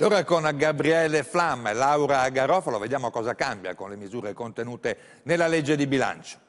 Allora con Gabriele Flam e Laura Garofalo vediamo cosa cambia con le misure contenute nella legge di bilancio.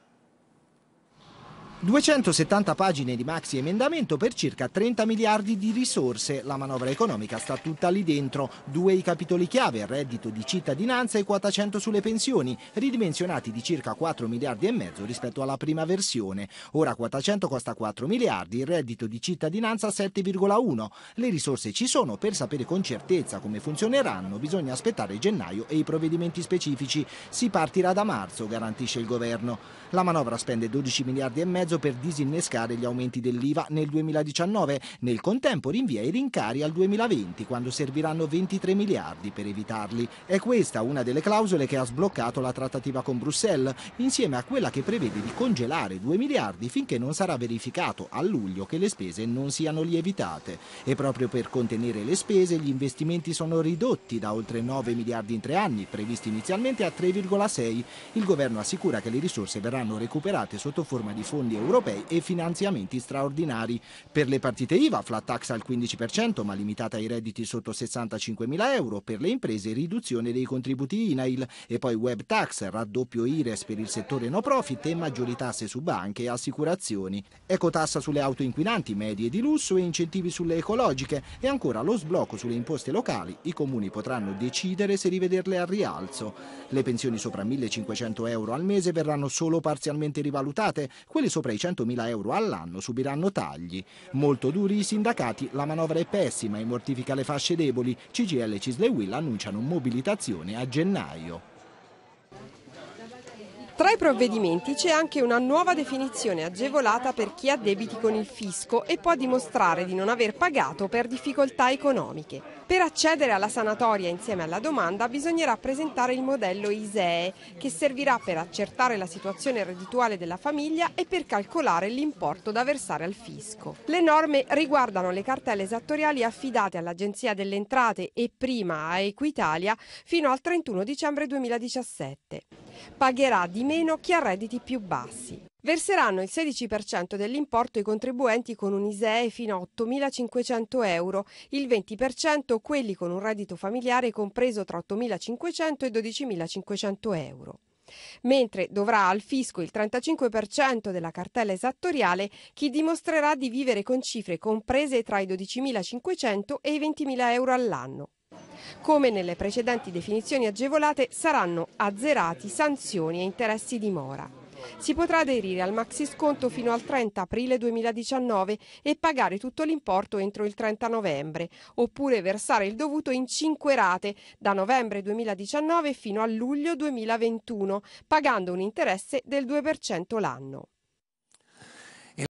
270 pagine di maxi emendamento per circa 30 miliardi di risorse. La manovra economica sta tutta lì dentro. Due i capitoli chiave, reddito di cittadinanza e quota 100 sulle pensioni, ridimensionati di circa 4 miliardi e mezzo rispetto alla prima versione. Ora quota 100 costa 4 miliardi, il reddito di cittadinanza 7,1. Le risorse ci sono, per sapere con certezza come funzioneranno bisogna aspettare gennaio e i provvedimenti specifici. Si partirà da marzo, garantisce il governo. La manovra spende 12 miliardi e mezzo mezzo per disinnescare gli aumenti dell'IVA nel 2019. Nel contempo rinvia i rincari al 2020, quando serviranno 23 miliardi per evitarli. È questa una delle clausole che ha sbloccato la trattativa con Bruxelles, insieme a quella che prevede di congelare 2 miliardi finché non sarà verificato a luglio che le spese non siano lievitate. E proprio per contenere le spese gli investimenti sono ridotti da oltre 9 miliardi in tre anni, previsti inizialmente a 3,6. Il governo assicura che le risorse verranno recuperate sotto forma di fondi europei e finanziamenti straordinari. Per le partite IVA, flat tax al 15% ma limitata ai redditi sotto 65.000 euro, per le imprese riduzione dei contributi INAIL e poi web tax, raddoppio IRES per il settore no profit e maggiori tasse su banche e assicurazioni. Ecotassa sulle auto inquinanti medie di lusso e incentivi sulle ecologiche e ancora lo sblocco sulle imposte locali. I comuni potranno decidere se rivederle al rialzo. Le pensioni sopra 1.500 euro al mese verranno solo parzialmente rivalutate, quelle sopra sopra i 100.000 euro all'anno subiranno tagli. Molto duri i sindacati, la manovra è pessima e mortifica le fasce deboli. CGL e Cisle Will annunciano mobilitazione a gennaio. Tra i provvedimenti c'è anche una nuova definizione agevolata per chi ha debiti con il fisco e può dimostrare di non aver pagato per difficoltà economiche. Per accedere alla sanatoria insieme alla domanda bisognerà presentare il modello ISEE che servirà per accertare la situazione reddituale della famiglia e per calcolare l'importo da versare al fisco. Le norme riguardano le cartelle esattoriali affidate all'Agenzia delle Entrate e prima a Equitalia fino al 31 dicembre 2017. Pagherà di meno chi ha redditi più bassi. Verseranno il 16% dell'importo i contribuenti con un ISEE fino a 8.500 euro, il 20% quelli con un reddito familiare compreso tra 8.500 e 12.500 euro mentre dovrà al fisco il 35% della cartella esattoriale chi dimostrerà di vivere con cifre comprese tra i 12.500 e i 20.000 euro all'anno. Come nelle precedenti definizioni agevolate saranno azzerati sanzioni e interessi di mora. Si potrà aderire al maxi sconto fino al 30 aprile 2019 e pagare tutto l'importo entro il 30 novembre, oppure versare il dovuto in 5 rate da novembre 2019 fino a luglio 2021, pagando un interesse del 2% l'anno.